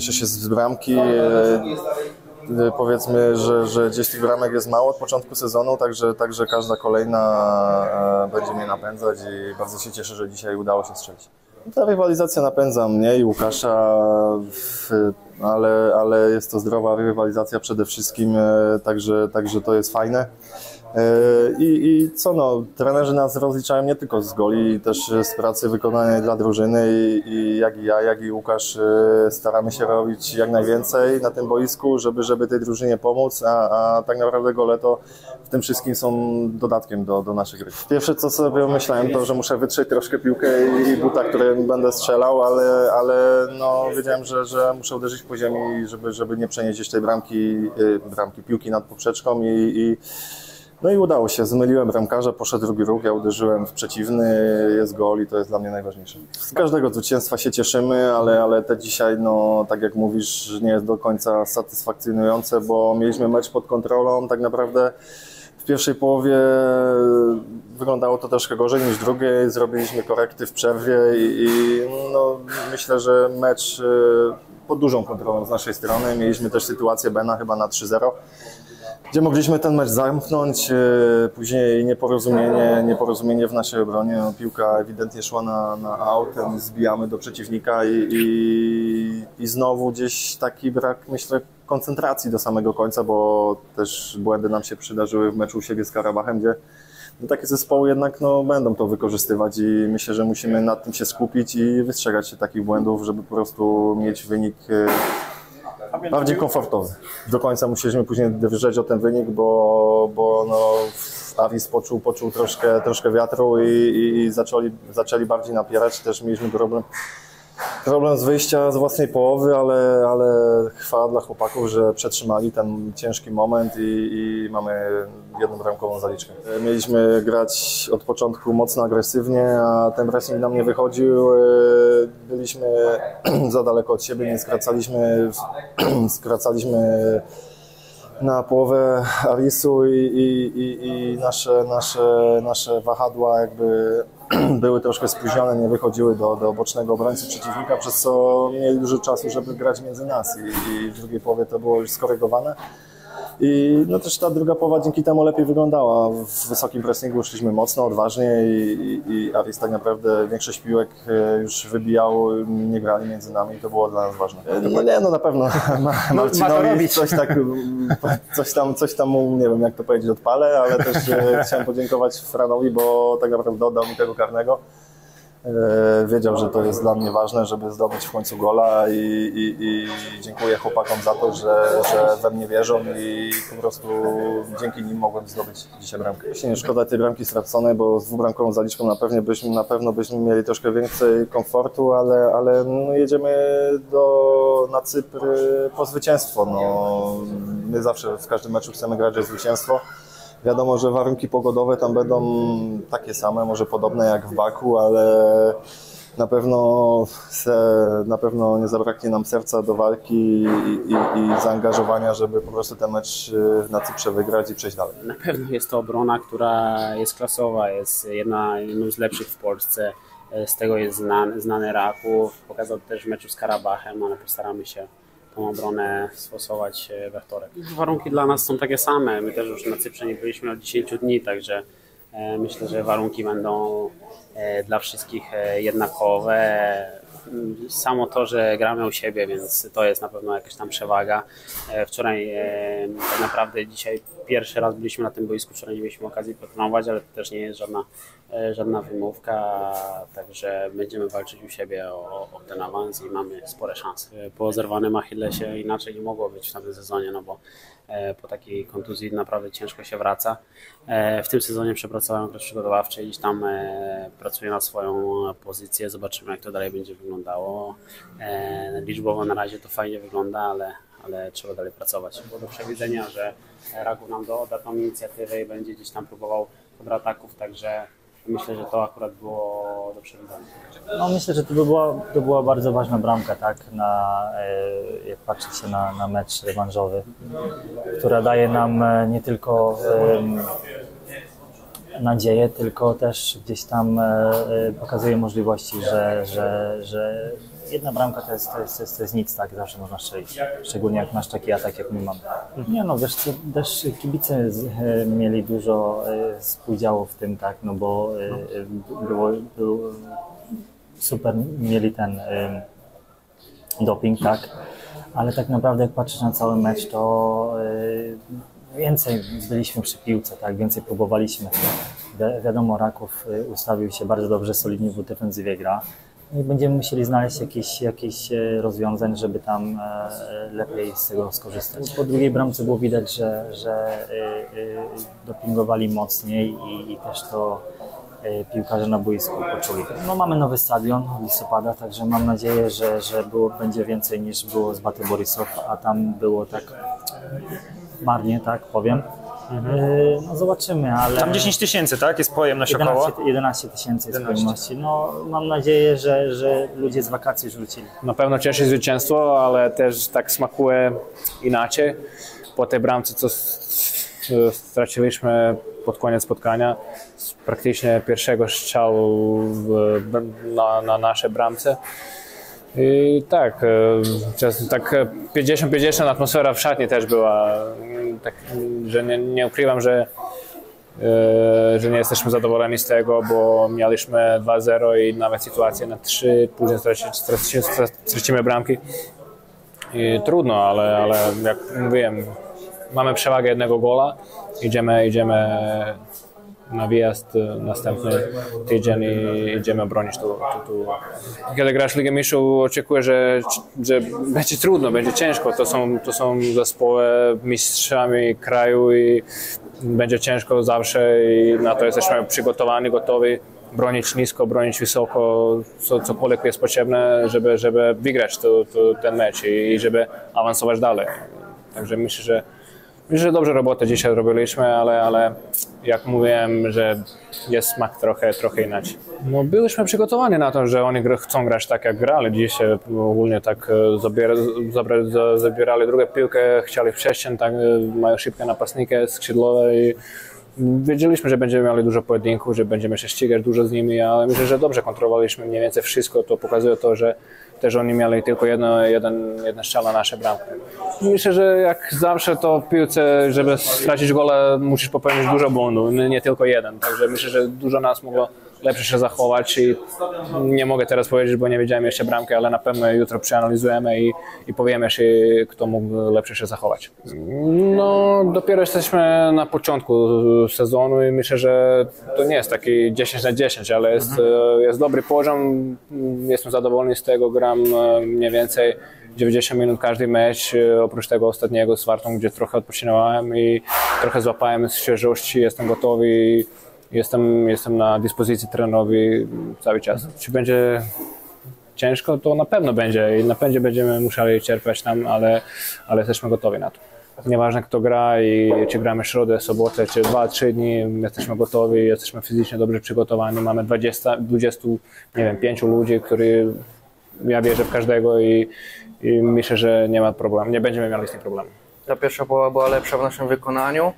cieszę się z bramki. E, powiedzmy, że, że gdzieś tych bramek jest mało od początku sezonu, także, także każda kolejna będzie mnie napędzać i bardzo się cieszę, że dzisiaj udało się strzelić. Ta rywalizacja napędza mnie i Łukasza, ale, ale jest to zdrowa rywalizacja przede wszystkim, także, także to jest fajne. E, I, I, co no, trenerzy nas rozliczają nie tylko z goli, też z pracy wykonanej dla drużyny i, i jak i ja, jak i Łukasz e, staramy się robić jak najwięcej na tym boisku, żeby, żeby tej drużynie pomóc, a, a tak naprawdę gole to w tym wszystkim są dodatkiem do, do naszej gry. Pierwsze co sobie myślałem to, że muszę wytrzeć troszkę piłkę i buta, którym będę strzelał, ale, ale no, wiedziałem, że, że muszę uderzyć po ziemi, żeby, żeby nie przenieść tej bramki, e, bramki piłki nad poprzeczką i, i no i udało się, zmyliłem bramkarza, poszedł drugi róg, ja uderzyłem w przeciwny, jest gol i to jest dla mnie najważniejsze. Z każdego zwycięstwa się cieszymy, ale, ale te dzisiaj, no tak jak mówisz, nie jest do końca satysfakcjonujące, bo mieliśmy mecz pod kontrolą, tak naprawdę w pierwszej połowie wyglądało to troszkę gorzej niż w drugiej, zrobiliśmy korekty w przerwie i, i no, myślę, że mecz y, pod dużą kontrolą z naszej strony. Mieliśmy też sytuację Bena chyba na 3-0 gdzie mogliśmy ten mecz zamknąć. E, później nieporozumienie, nieporozumienie w naszej obronie. No, piłka ewidentnie szła na, na autem, zbijamy do przeciwnika i, i, i znowu gdzieś taki brak, myślę, koncentracji do samego końca, bo też błędy nam się przydarzyły w meczu u siebie z Karabachem, gdzie no, takie zespoły jednak no, będą to wykorzystywać i myślę, że musimy nad tym się skupić i wystrzegać się takich błędów, żeby po prostu mieć wynik e, bardziej komfortowy. Do końca musieliśmy później drżeć o ten wynik, bo, bo no, Avis poczuł, poczuł troszkę, troszkę wiatru i, i, i zaczęli, zaczęli bardziej napierać. Też mieliśmy problem problem z wyjścia z własnej połowy, ale, ale chwała dla chłopaków, że przetrzymali ten ciężki moment i, i mamy jedną bramkową zaliczkę. Mieliśmy grać od początku mocno agresywnie, a ten pressing nam nie wychodził. Byliśmy za daleko od siebie, nie skracaliśmy, skracaliśmy na połowę Arisu i, i, i, i nasze, nasze, nasze wahadła jakby były troszkę spóźnione, nie wychodziły do, do bocznego obrońcy przeciwnika, przez co mieli dużo czasu, żeby grać między nas i, i w drugiej połowie to było już skorygowane. I no też ta druga połowa dzięki temu lepiej wyglądała. W wysokim pressingu szliśmy mocno, odważnie i, i, i Aris tak naprawdę większość piłek e, już wybijał, nie grali między nami i to było dla nas ważne. E, no nie, no na pewno Marcinowi coś, tak, coś, tam, coś tam mu, nie wiem jak to powiedzieć, odpalę, ale też e, chciałem podziękować Franowi, bo tak naprawdę dodał mi tego karnego. E, wiedział, że to jest dla mnie ważne, żeby zdobyć w końcu gola i, i, i dziękuję chłopakom za to, że, że we mnie wierzą i po prostu dzięki nim mogłem zdobyć dzisiaj bramkę. Właśnie nie szkoda tej bramki straconej, bo z dwubramkową zaliczką na, pewnie byśmy, na pewno byśmy mieli troszkę więcej komfortu, ale, ale no jedziemy do, na Cypr po zwycięstwo. No, my zawsze w każdym meczu chcemy grać o zwycięstwo. Wiadomo, że warunki pogodowe tam będą takie same, może podobne jak w Baku, ale na pewno, na pewno nie zabraknie nam serca do walki i, i, i, zaangażowania, żeby po prostu ten mecz y, na Cyprze wygrać i przejść dalej. Na pewno jest to obrona, która jest klasowa, jest jedna, jedną z lepszych w Polsce. Z tego jest znany, znany Raków. Pokazał też w meczu z Karabachem, ale postaramy się tą obronę stosować e, we wtorek. Warunki dla nas są takie same. My też już na Cyprze nie byliśmy od 10 dni, także e, myślę, że warunki będą e, dla wszystkich jednakowe. Samo to, że gramy u siebie, więc to jest na pewno jakaś tam przewaga. Wczoraj tak naprawdę dzisiaj pierwszy raz byliśmy na tym boisku, wczoraj nie mieliśmy okazji potrenować, ale to też nie jest żadna, e, żadna wymówka, także będziemy walczyć u siebie o, o ten awans i mamy spore szanse. Po zerwanym Achillesie inaczej nie mogło być w tamtym sezonie, no bo e, po takiej kontuzji naprawdę ciężko się wraca. E, w tym sezonie przepracowałem okres przygotowawczy i tam pracuję na swoją pozycję, zobaczymy jak to dalej będzie wyglądało. Liczbowo na razie to fajnie wygląda, ale ale trzeba dalej pracować. Było do przewidzenia, że Raków nam doda tą inicjatywę i będzie gdzieś tam próbował kontrataków, także myślę, że to akurat było do przewidzenia. No myślę, że to była, to była bardzo ważna bramka, tak, na, e, jak patrzy się na, na mecz rewanżowy, która daje nam e, nie tylko nadzieję, tylko też gdzieś tam e, pokazuje możliwości, że, że, że jedna bramka to jest, to jest, to jest, to jest nic, tak? Zawsze można strzelić. Szczególnie jak masz taki atak, jak my mamy. Nie no, wiesz co, też kibice z, e, mieli dużo e, współdziału w tym, tak? No bo e, było, super, mieli ten e, doping, tak? Ale tak naprawdę jak patrzysz na cały mecz, to e, więcej byliśmy przy piłce, tak? Więcej próbowaliśmy. Wi wiadomo, Raków e, ustawił się bardzo dobrze, solidnie w defensywie gra. I będziemy musieli znaleźć jakieś, jakieś e, rozwiązań, żeby tam e, lepiej z tego skorzystać. Po drugiej bramce było widać, że, że e, e, dopingowali mocniej i, i też to e, piłkarze na boisku poczuli. No mamy nowy stadion listopada, także mam nadzieję, że, że było, będzie więcej niż było z Baty Borisov, a tam było tak marnie, tak powiem. E, No zobaczymy, ale... Tam 10 tysięcy, tak? Jest pojemność około. 11 11 tysięcy jest 11. pojemności. No, mam nadzieję, że, że ludzie z wakacji już wrócili. Na pewno cieszy zwycięstwo, ale też tak smakuje inaczej. Po tej bramce, co straciliśmy pod koniec spotkania, z praktycznie pierwszego strzału w, na, na nasze bramce. I tak, e, tak e, 50-50 atmosfera w szatni też była. Tak, że nie, nie ukrywam, że e, że nie jesteśmy zadowoleni z tego, bo mieliśmy 2-0 i nawet sytuację na 3, później straci- stracimy, stracimy bramki. I trudno, ale, ale jak mówiłem, mamy przewagę jednego gola, idziemy, idziemy na wyjazd e, następny tydzień i idziemy bronić tu, tu, tu. Kiedy grasz Ligę Mistrzów, oczekuję, że, że będzie trudno, będzie ciężko. To są, to są zespoły mistrzami kraju i będzie ciężko zawsze i na to jesteśmy przygotowani, gotowi bronić nisko, bronić wysoko, co, cokolwiek jest potrzebne, żeby, żeby wygrać ten mecz i, i żeby awansować dalej. Także myślę, że Myślę, że dobrze robotę dzisiaj robiliśmy, ale, ale jak mówiłem, że jest smak trochę, trochę inaczej. No, byliśmy przygotowani na to, że oni chcą grać tak jak grali. Dzisiaj ogólnie tak e, zabiera, zabierali drugą piłkę, chcieli przestrzeń, tak, e, mają szybkie napastniki skrzydłowe i wiedzieliśmy, że będziemy mieli dużo pojedynków, że będziemy się ścigać dużo z nimi, ale myślę, że dobrze kontrolowaliśmy mniej więcej wszystko. To pokazuje to, że też oni mieli tylko jedno, jeden, jeden strzał na nasze bramki. Myślę, że jak zawsze to w piłce, żeby stracić gola, musisz popełnić dużo błędów, nie tylko jeden. Także myślę, że dużo nas mogło lepsze się zachować i nie mogę teraz powiedzieć, bo nie wiedziałem jeszcze bramki, ale na pewno jutro przeanalizujemy i, i powiemy się, kto mógł lepsze się zachować. No, dopiero jesteśmy na początku sezonu i myślę, że to nie jest taki 10 na 10, ale jest, e, jest dobry poziom. Jestem zadowolony z tego, gram e, mniej więcej 90 minut każdy mecz, e, oprócz tego ostatniego z Wartą, gdzie trochę odpoczynałem i trochę złapałem z świeżości, jestem gotowy jestem, jestem na dyspozycji trenerowi cały czas. Czy będzie ciężko, to na pewno będzie i na pewno będziemy musieli cierpieć tam, ale, ale jesteśmy gotowi na to. Nieważne kto gra i czy gramy środę, sobotę, czy 2-3 dni, jesteśmy gotowi, jesteśmy fizycznie dobrze przygotowani, mamy 20, 20 nie wiem, 5 ludzi, którzy ja wierzę w każdego i, i myślę, że nie ma problemu, nie będziemy mieli z tym problemu. Ta pierwsza połowa była lepsza w naszym wykonaniu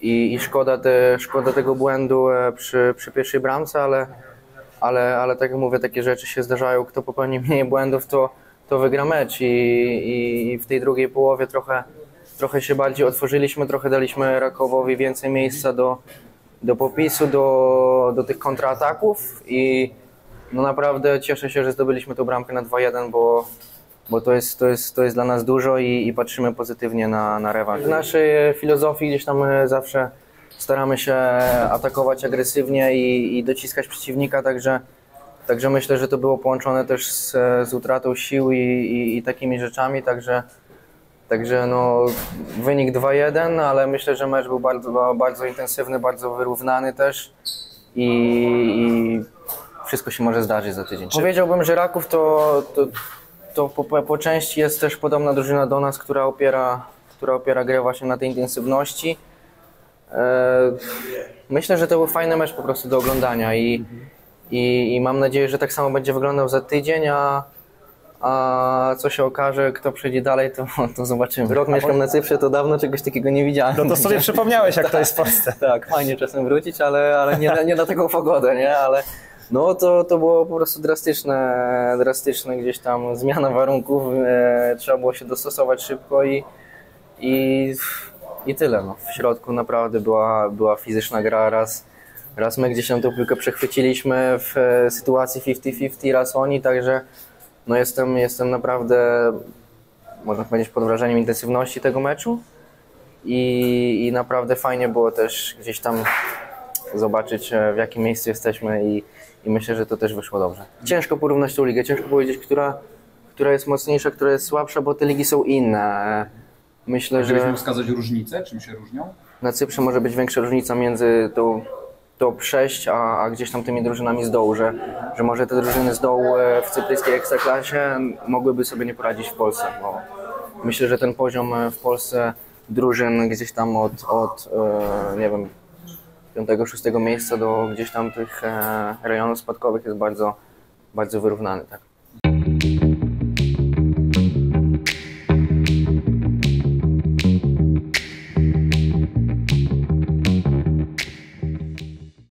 i, i szkoda, te, szkoda tego błędu e, przy, przy pierwszej bramce, ale, ale, ale tak jak mówię, takie rzeczy się zdarzają. Kto popełni mniej błędów, to, to wygra mecz i, i, i w tej drugiej połowie trochę, trochę się bardziej otworzyliśmy, trochę daliśmy Rakowowi więcej miejsca do, do popisu, do, do tych kontrataków i no naprawdę cieszę się, że zdobyliśmy tą bramkę na 2-1, bo bo to jest, to jest, to jest dla nas dużo i, i patrzymy pozytywnie na, na rewanż. W naszej filozofii gdzieś tam e, zawsze staramy się atakować agresywnie i, i dociskać przeciwnika, także, także myślę, że to było połączone też z, z utratą sił i, i, i takimi rzeczami, także, także no, wynik 2-1, ale myślę, że mecz był bardzo, bardzo intensywny, bardzo wyrównany też i, i wszystko się może zdarzyć za tydzień. Powiedziałbym, że Raków to, to to po, po części jest też podobna drużyna do nas, która opiera, która opiera grę właśnie na tej intensywności. E, myślę, że to był fajny mecz po prostu do oglądania i, i, i mam nadzieję, że tak samo będzie wyglądał za tydzień, a, a co się okaże, kto przejdzie dalej, to, to zobaczymy. Rok mieszkam na Cyprze, to dawno czegoś takiego nie widziałem. No to sobie przypomniałeś, jak to jest w Polsce. Tak, fajnie czasem wrócić, ale, ale nie, na- nie na taką pogodę, nie? Ale, No to, to było po prostu drastyczne, drastyczne gdzieś tam zmiana warunków. E, trzeba było się dostosować szybko i, i, i tyle. No. W środku naprawdę była, była fizyczna gra. Raz, raz my gdzieś tam tą piłkę przechwyciliśmy w e, sytuacji 50-50, raz oni, także no jestem, jestem naprawdę, można powiedzieć, pod wrażeniem intensywności tego meczu. I, I naprawdę fajnie było też gdzieś tam zobaczyć, e, w jakim miejscu jesteśmy i, i myślę, że to też wyszło dobrze. Ciężko porównać tą ligę, ciężko powiedzieć, która, która jest mocniejsza, która jest słabsza, bo te ligi są inne. Myślę, że wskazać różnicę, czym się różnią? na Cyprze może być większa różnica między tą top 6, a, a gdzieś tam tymi drużynami z dołu, że, że może te drużyny z dołu e, w cypryjskiej ekstraklasie mogłyby sobie nie poradzić w Polsce, bo myślę, że ten poziom e, w Polsce drużyn gdzieś tam od, od e, nie wiem, 5-6 miejsca do gdzieś tam tych e, rejonów spadkowych jest bardzo, bardzo wyrównany. Tak.